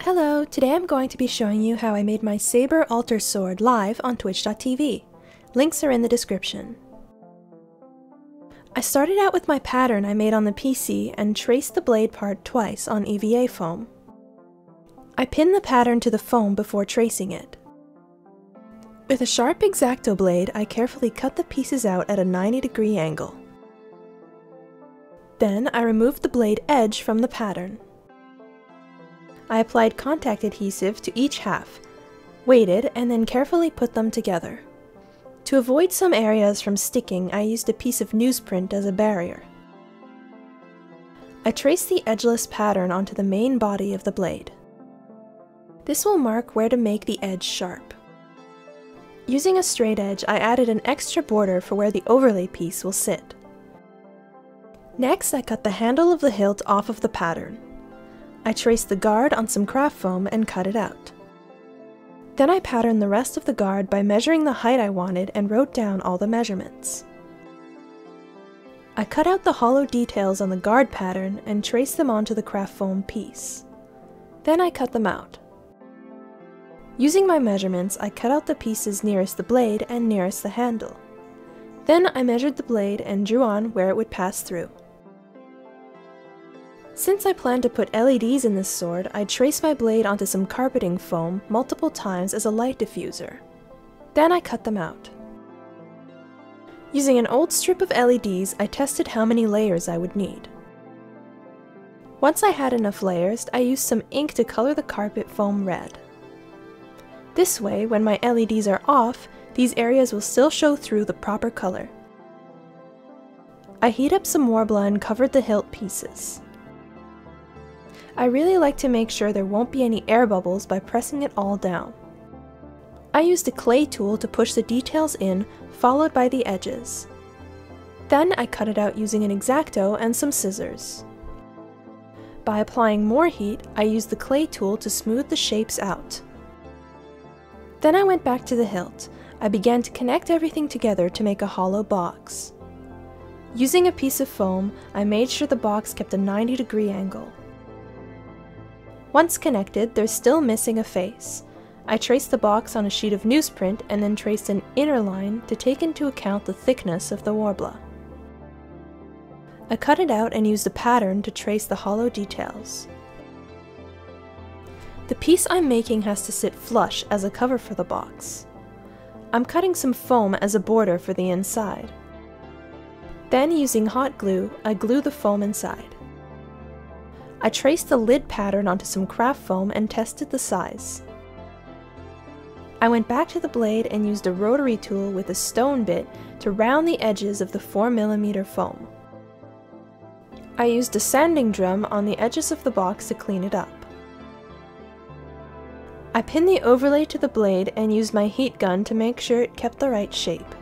Hello, today I'm going to be showing you how I made my Saber Alter Sword live on twitch.tv. Links are in the description. I started out with my pattern I made on the PC and traced the blade part twice on EVA foam. I pinned the pattern to the foam before tracing it. With a sharp X-Acto blade, I carefully cut the pieces out at a 90 degree angle. Then I removed the blade edge from the pattern. I applied contact adhesive to each half, weighted, and then carefully put them together. To avoid some areas from sticking, I used a piece of newsprint as a barrier. I traced the edgeless pattern onto the main body of the blade. This will mark where to make the edge sharp. Using a straight edge, I added an extra border for where the overlay piece will sit. Next, I cut the handle of the hilt off of the pattern. I traced the guard on some craft foam and cut it out. Then I patterned the rest of the guard by measuring the height I wanted and wrote down all the measurements. I cut out the hollow details on the guard pattern and traced them onto the craft foam piece. Then I cut them out. Using my measurements, I cut out the pieces nearest the blade and nearest the handle. Then I measured the blade and drew on where it would pass through. Since I plan to put LEDs in this sword, I traced my blade onto some carpeting foam multiple times as a light diffuser. Then I cut them out. Using an old strip of LEDs, I tested how many layers I would need. Once I had enough layers, I used some ink to color the carpet foam red. This way, when my LEDs are off, these areas will still show through the proper color. I heat up some Worbla and covered the hilt pieces. I really like to make sure there won't be any air bubbles by pressing it all down. I used a clay tool to push the details in, followed by the edges. Then I cut it out using an X-Acto and some scissors. By applying more heat, I used the clay tool to smooth the shapes out. Then I went back to the hilt. I began to connect everything together to make a hollow box. Using a piece of foam, I made sure the box kept a 90 degree angle. Once connected, there's still missing a face. I traced the box on a sheet of newsprint and then traced an inner line to take into account the thickness of the Worbla. I cut it out and used a pattern to trace the hollow details. The piece I'm making has to sit flush as a cover for the box. I'm cutting some foam as a border for the inside. Then using hot glue, I glue the foam inside. I traced the lid pattern onto some craft foam and tested the size. I went back to the blade and used a rotary tool with a stone bit to round the edges of the 4mm foam. I used a sanding drum on the edges of the box to clean it up. I pinned the overlay to the blade and used my heat gun to make sure it kept the right shape.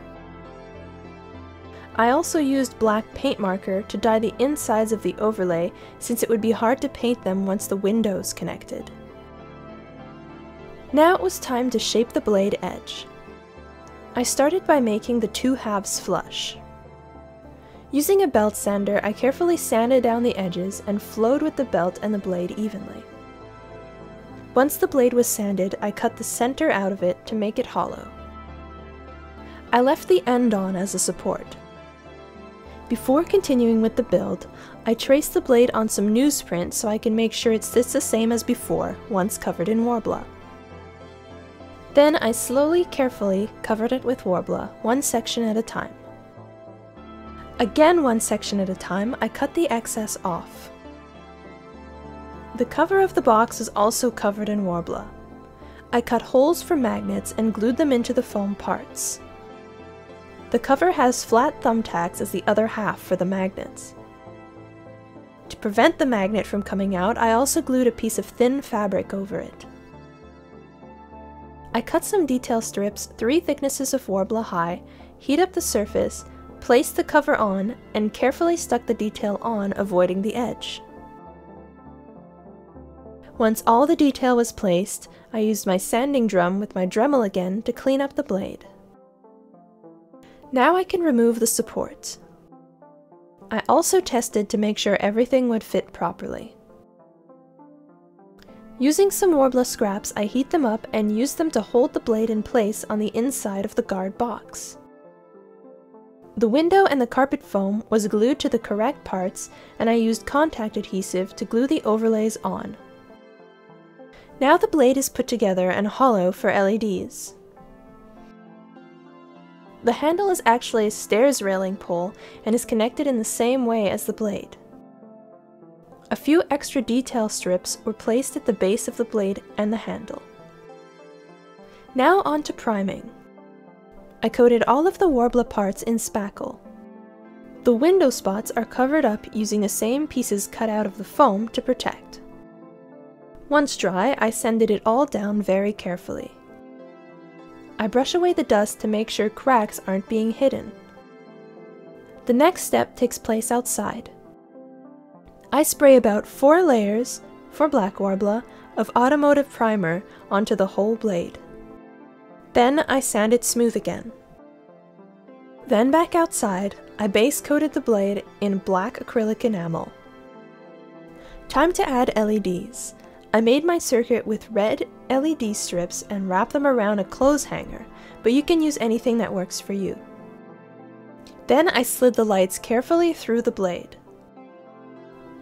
I also used black paint marker to dye the insides of the overlay since it would be hard to paint them once the windows connected. Now it was time to shape the blade edge. I started by making the two halves flush. Using a belt sander, I carefully sanded down the edges and flowed with the belt and the blade evenly. Once the blade was sanded, I cut the center out of it to make it hollow. I left the end on as a support. Before continuing with the build, I traced the blade on some newsprint so I can make sure it sits the same as before, once covered in Worbla. Then I slowly, carefully covered it with Worbla, one section at a time. Again one section at a time, I cut the excess off. The cover of the box is also covered in Worbla. I cut holes for magnets and glued them into the foam parts. The cover has flat thumbtacks as the other half for the magnets. To prevent the magnet from coming out, I also glued a piece of thin fabric over it. I cut some detail strips three thicknesses of Worbla high, heat up the surface, placed the cover on, and carefully stuck the detail on, avoiding the edge. Once all the detail was placed, I used my sanding drum with my Dremel again to clean up the blade. Now I can remove the support. I also tested to make sure everything would fit properly. Using some Worbla scraps, I heat them up and use them to hold the blade in place on the inside of the guard box. The window and the carpet foam was glued to the correct parts and I used contact adhesive to glue the overlays on. Now the blade is put together and hollow for LEDs. The handle is actually a stairs railing pole and is connected in the same way as the blade. A few extra detail strips were placed at the base of the blade and the handle. Now on to priming. I coated all of the Worbla parts in spackle. The window spots are covered up using the same pieces cut out of the foam to protect. Once dry, I sanded it all down very carefully. I brush away the dust to make sure cracks aren't being hidden. The next step takes place outside. I spray about 4 layers, for Black Worbla, of automotive primer onto the whole blade. Then I sand it smooth again. Then back outside, I base coated the blade in black acrylic enamel. Time to add LEDs. I made my circuit with red LED strips and wrap them around a clothes hanger, but you can use anything that works for you. Then I slid the lights carefully through the blade.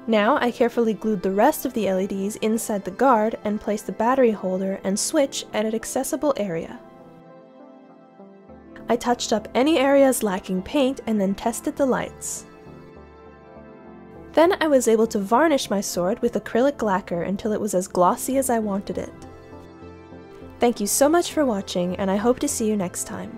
Now I carefully glued the rest of the LEDs inside the guard and placed the battery holder and switch at an accessible area. I touched up any areas lacking paint and then tested the lights. Then I was able to varnish my sword with acrylic lacquer until it was as glossy as I wanted it. Thank you so much for watching and I hope to see you next time.